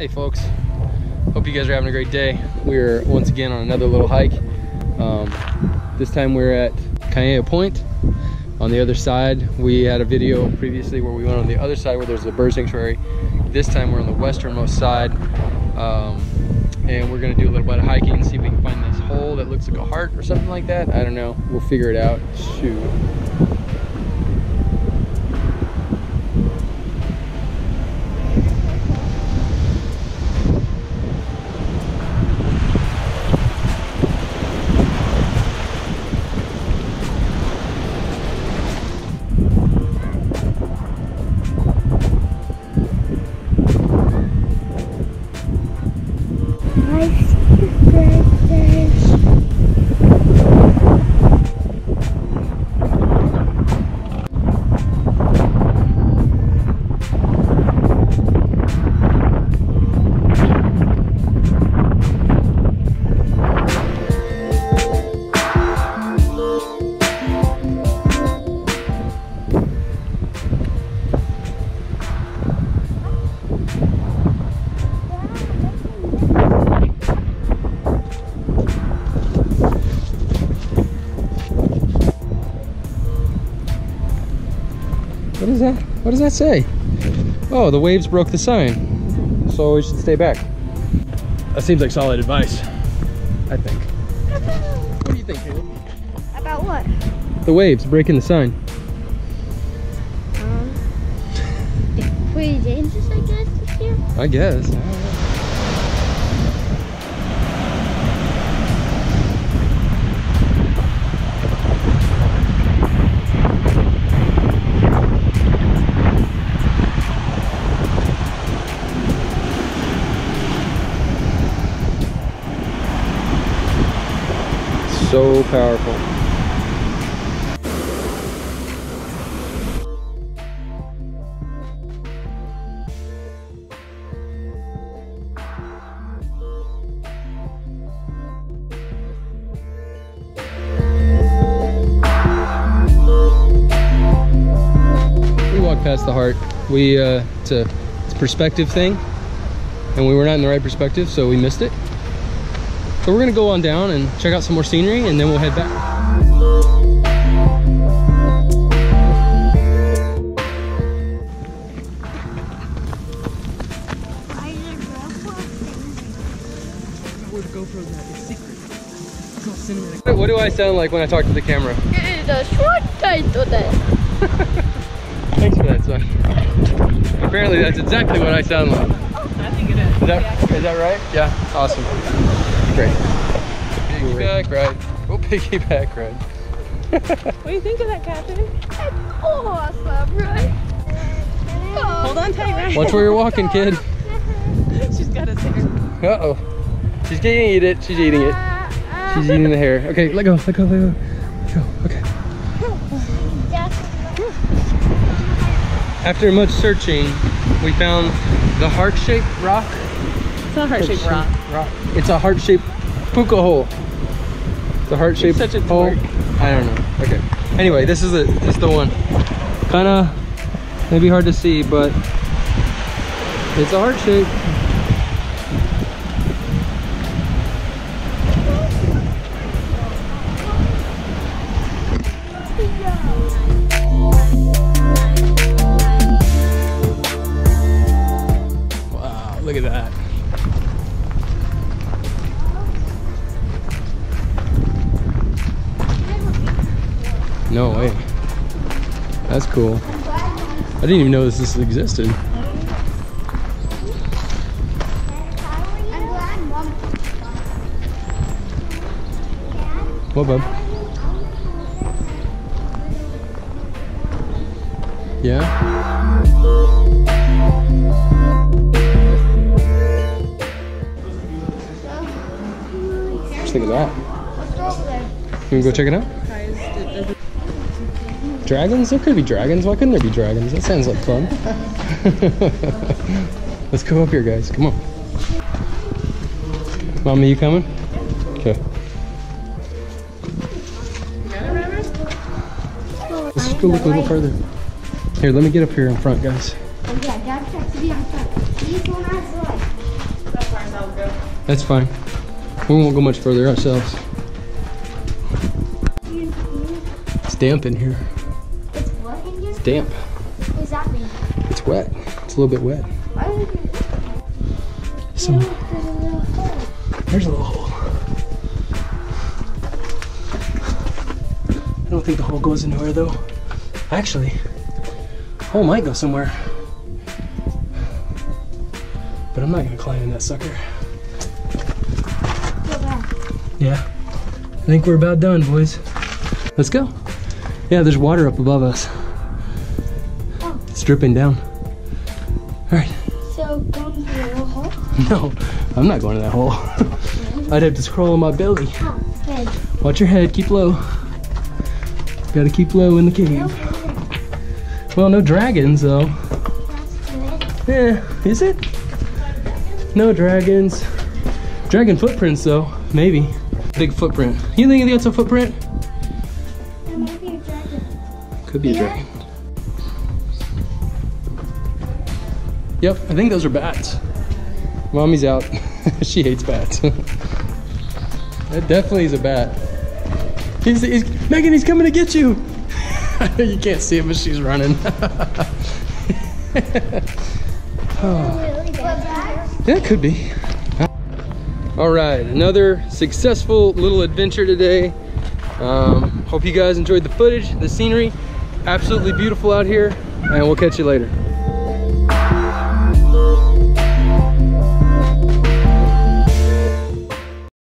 Hey folks, hope you guys are having a great day. We're once again on another little hike. Um, this time we're at Kaea Point. On the other side, we had a video previously where we went on the other side where there's a bird sanctuary. This time we're on the westernmost side. Um, and we're gonna do a little bit of hiking, and see if we can find this hole that looks like a heart or something like that. I don't know, we'll figure it out. Shoot. What is that? What does that say? Oh, the waves broke the sign. So we should stay back. That seems like solid advice. I think. What do you think, Caleb? About what? The waves breaking the sign. Um, pretty dangerous, I guess, this year. I guess. So past the heart. We uh, it's a it's a perspective thing, and we were not in the right perspective, so we missed it. So we're gonna go on down and check out some more scenery, and then we'll head back. Why is there GoPro What do I sound like when I talk to the camera? It is a short. Thanks for that, son. Apparently, that's exactly what I sound like. I think it is. Is that, is that right? Yeah, awesome. Great. Piggyback ride. Oh, piggyback ride. What do you think of that, Catherine? It's awesome, right? Hold on tight, right? Watch where you're walking, kid. She's got us there. Uh-oh. She's gonna eat it. She's eating it. She's eating the hair. Okay, let go, let go, let go. Let go, okay. After much searching, we found the heart-shaped rock. It's not heart-shaped rock. rock. It's a heart-shaped puka hole. A heart-shaped such a hole. dork. I don't know. Okay. Anyway, this is it. This is the one. Kind of maybe hard to see, but it's a heart shape. No way. That's cool. I didn't even know this, this existed. What, bub? Yeah? You think of that? You wanna go check it out? Dragons? There could be dragons. Why couldn't there be dragons? That sounds like fun. Let's go up here, guys. Come on. Mama, you coming? Okay. Let's go look a little further. Here, let me get up here in front, guys. That's fine. We won't go much further ourselves. It's damp in here. It's damp. What does that mean? It's wet. It's a little bit wet. Why would you? So there's a little hole. there's a little hole. I don't think the hole goes anywhere though. Actually, hole might go somewhere. But I'm not gonna climb in that sucker. Yeah. I think we're about done, boys. Let's go. Yeah, there's water up above us. It's dripping down. All right. So go into the little hole. No, I'm not going to that hole. I'd have to scroll on my belly. Oh, good. Watch your head, keep low. Gotta keep low in the cave. Well, no dragons though. Yeah, is it? No dragons. Dragon footprints though, maybe. Big footprint. You think that's a footprint? There might be a dragon. Could be a dragon. Yep, I think those are bats. Mommy's out. she hates bats. that definitely is a bat. He's, he's, Megan, he's coming to get you. you can't see him, but she's running. oh, yeah, it could be. All right, another successful little adventure today. Um, hope you guys enjoyed the footage, the scenery. Absolutely beautiful out here, and we'll catch you later.